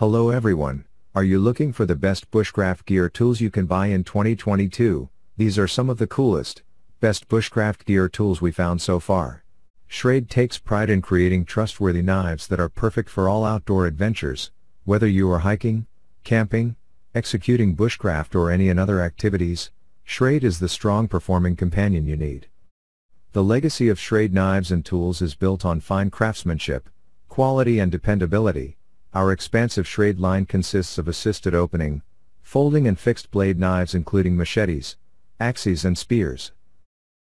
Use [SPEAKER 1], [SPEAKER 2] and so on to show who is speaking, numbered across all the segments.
[SPEAKER 1] Hello everyone, are you looking for the best bushcraft gear tools you can buy in 2022? These are some of the coolest, best bushcraft gear tools we found so far. Schrade takes pride in creating trustworthy knives that are perfect for all outdoor adventures, whether you are hiking, camping, executing bushcraft or any other activities, Schrade is the strong performing companion you need. The legacy of Schrade knives and tools is built on fine craftsmanship, quality and dependability, our expansive Schrade line consists of assisted opening, folding and fixed blade knives including machetes, axes and spears.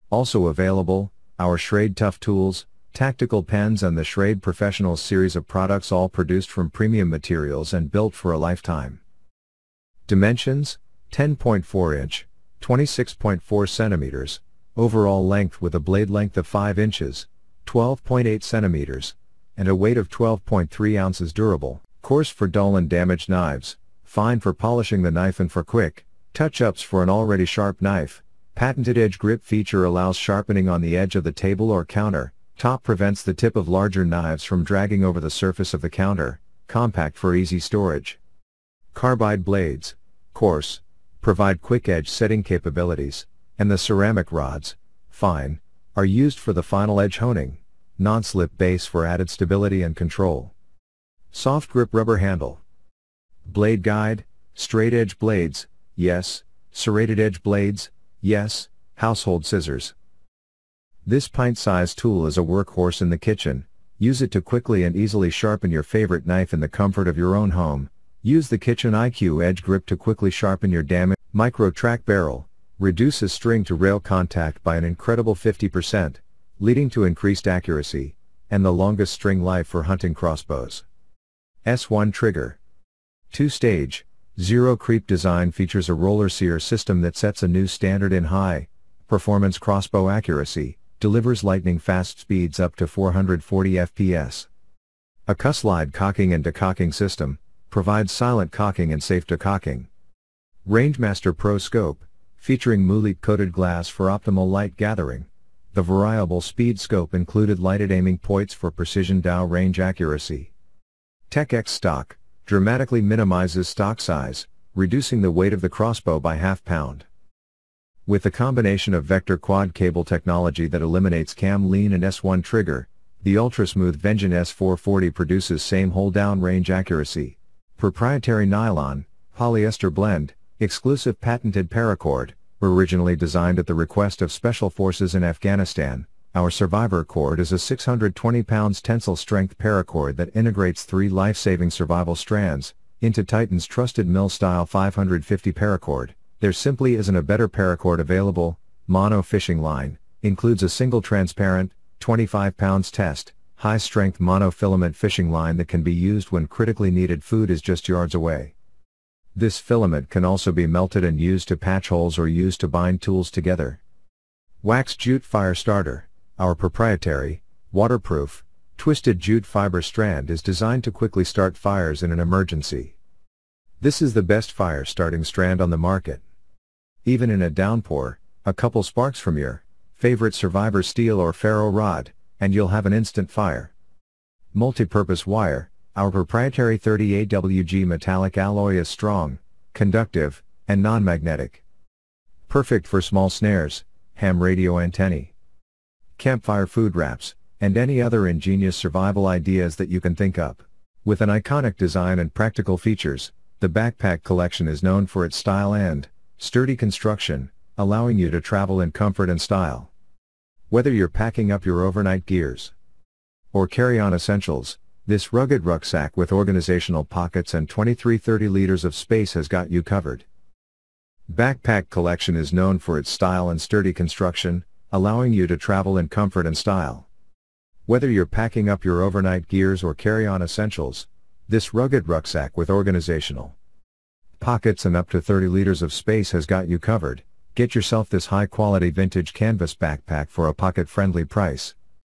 [SPEAKER 1] Also available, our Schrade Tough Tools, tactical pens and the Schrade Professional series of products all produced from premium materials and built for a lifetime. Dimensions, 10.4 inch, 26.4 centimeters, overall length with a blade length of 5 inches, 12.8 centimeters, and a weight of 12.3 ounces durable, coarse for dull and damaged knives, fine for polishing the knife and for quick, touch-ups for an already sharp knife, patented edge grip feature allows sharpening on the edge of the table or counter, top prevents the tip of larger knives from dragging over the surface of the counter, compact for easy storage. Carbide blades, coarse, provide quick edge setting capabilities, and the ceramic rods, fine, are used for the final edge honing non-slip base for added stability and control. Soft grip rubber handle. Blade guide, straight edge blades, yes, serrated edge blades, yes, household scissors. This pint-sized tool is a workhorse in the kitchen, use it to quickly and easily sharpen your favorite knife in the comfort of your own home, use the Kitchen IQ edge grip to quickly sharpen your damaged MicroTrac barrel, reduces string to rail contact by an incredible 50%, leading to increased accuracy, and the longest string life for hunting crossbows. S1 Trigger. Two-stage, zero creep design features a roller sear system that sets a new standard in high performance crossbow accuracy, delivers lightning fast speeds up to 440 fps. A K-Slide cocking and decocking system, provides silent cocking and safe decocking. Rangemaster Pro Scope, featuring multi coated glass for optimal light gathering. The variable speed scope included lighted aiming points for precision dow range accuracy. Tech-X stock, dramatically minimizes stock size, reducing the weight of the crossbow by half pound. With the combination of vector quad cable technology that eliminates cam lean and S1 trigger, the ultra-smooth Vengent S440 produces same hold down range accuracy. Proprietary nylon, polyester blend, exclusive patented paracord, Originally designed at the request of Special Forces in Afghanistan, our Survivor Cord is a 620 pounds tensile strength paracord that integrates three life-saving survival strands into Titan's trusted mill-style 550 paracord. There simply isn't a better paracord available. Mono fishing line includes a single transparent, 25 pounds test, high-strength monofilament fishing line that can be used when critically needed food is just yards away. This filament can also be melted and used to patch holes or used to bind tools together. Wax Jute Fire Starter, our proprietary, waterproof, twisted jute fiber strand is designed to quickly start fires in an emergency. This is the best fire starting strand on the market. Even in a downpour, a couple sparks from your favorite survivor steel or ferro rod, and you'll have an instant fire. Multi-purpose wire, our proprietary 30AWG metallic alloy is strong, conductive, and non-magnetic. Perfect for small snares, ham radio antennae, campfire food wraps, and any other ingenious survival ideas that you can think up. With an iconic design and practical features, the backpack collection is known for its style and sturdy construction, allowing you to travel in comfort and style. Whether you're packing up your overnight gears or carry-on essentials, this rugged rucksack with organizational pockets and 2330 liters of space has got you covered. Backpack Collection is known for its style and sturdy construction, allowing you to travel in comfort and style. Whether you're packing up your overnight gears or carry-on essentials, this rugged rucksack with organizational pockets and up to 30 liters of space has got you covered. Get yourself this high-quality vintage canvas backpack for a pocket-friendly price.